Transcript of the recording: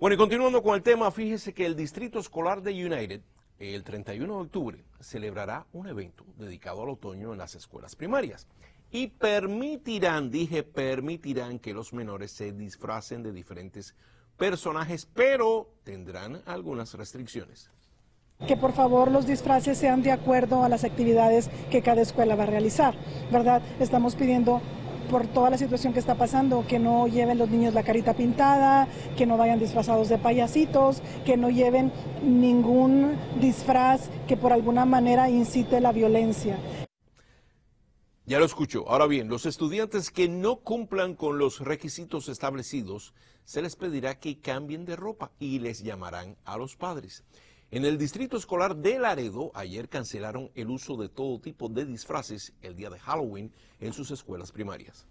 Bueno, y continuando con el tema, fíjese que el Distrito Escolar de United, el 31 de octubre, celebrará un evento dedicado al otoño en las escuelas primarias. Y permitirán, dije, permitirán que los menores se disfracen de diferentes personajes, pero tendrán algunas restricciones. Que por favor los disfraces sean de acuerdo a las actividades que cada escuela va a realizar, ¿verdad? Estamos pidiendo por toda la situación que está pasando, que no lleven los niños la carita pintada, que no vayan disfrazados de payasitos, que no lleven ningún disfraz que por alguna manera incite la violencia. Ya lo escucho. Ahora bien, los estudiantes que no cumplan con los requisitos establecidos, se les pedirá que cambien de ropa y les llamarán a los padres. En el distrito escolar de Laredo, ayer cancelaron el uso de todo tipo de disfraces el día de Halloween en sus escuelas primarias.